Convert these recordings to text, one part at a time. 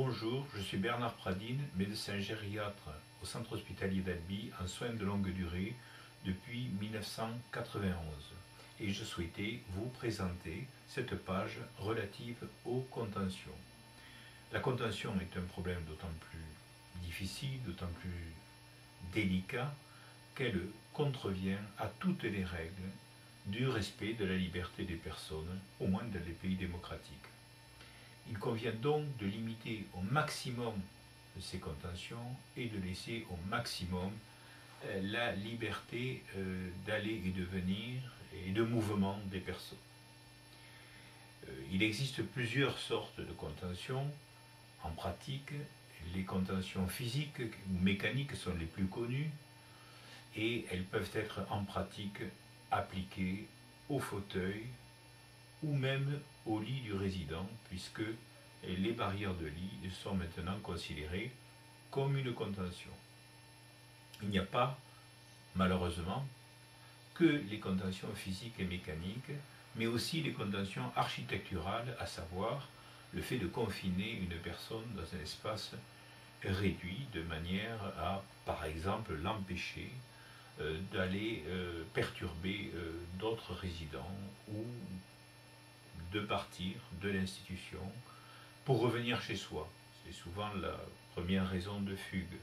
Bonjour, je suis Bernard Pradine, médecin gériatre au centre hospitalier d'Albi en soins de longue durée depuis 1991 et je souhaitais vous présenter cette page relative aux contentions. La contention est un problème d'autant plus difficile, d'autant plus délicat qu'elle contrevient à toutes les règles du respect de la liberté des personnes, au moins dans les pays démocratiques. Il convient donc de limiter au maximum ces contentions et de laisser au maximum euh, la liberté euh, d'aller et de venir et de mouvement des personnes. Euh, il existe plusieurs sortes de contentions. En pratique, les contentions physiques ou mécaniques sont les plus connues et elles peuvent être en pratique appliquées au fauteuil ou même au lit du résident, puisque les barrières de lit sont maintenant considérées comme une contention. Il n'y a pas, malheureusement, que les contentions physiques et mécaniques, mais aussi les contentions architecturales, à savoir le fait de confiner une personne dans un espace réduit de manière à, par exemple, l'empêcher euh, d'aller euh, perturber euh, d'autres résidents ou de partir de l'institution pour revenir chez soi. C'est souvent la première raison de fugue.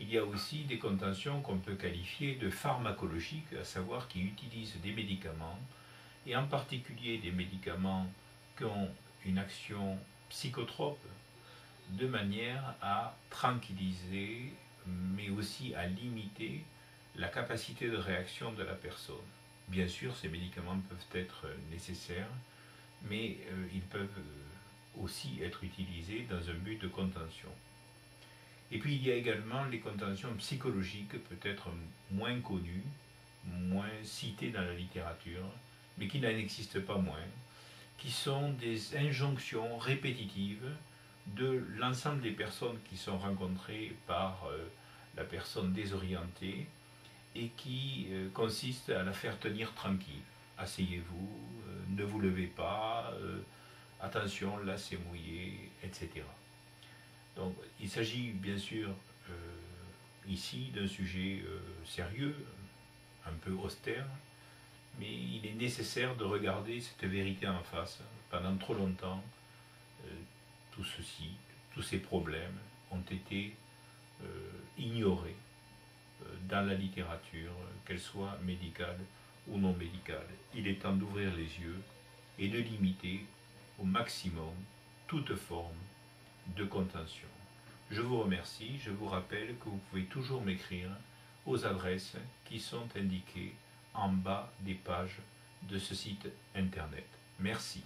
Il y a aussi des contentions qu'on peut qualifier de pharmacologiques, à savoir qui utilisent des médicaments, et en particulier des médicaments qui ont une action psychotrope, de manière à tranquilliser, mais aussi à limiter la capacité de réaction de la personne. Bien sûr, ces médicaments peuvent être nécessaires, mais euh, ils peuvent euh, aussi être utilisés dans un but de contention. Et puis il y a également les contentions psychologiques, peut-être moins connues, moins citées dans la littérature, mais qui n'en existent pas moins, qui sont des injonctions répétitives de l'ensemble des personnes qui sont rencontrées par euh, la personne désorientée et qui euh, consiste à la faire tenir tranquille. Asseyez-vous, euh, ne vous levez pas, euh, attention, là c'est mouillé, etc. Donc il s'agit bien sûr ici d'un sujet sérieux, un peu austère, mais il est nécessaire de regarder cette vérité en face. Pendant trop longtemps, tout ceci, tous ces problèmes ont été ignorés dans la littérature, qu'elle soit médicale ou non médicale. Il est temps d'ouvrir les yeux et de limiter au maximum toute forme de contention. Je vous remercie, je vous rappelle que vous pouvez toujours m'écrire aux adresses qui sont indiquées en bas des pages de ce site internet. Merci.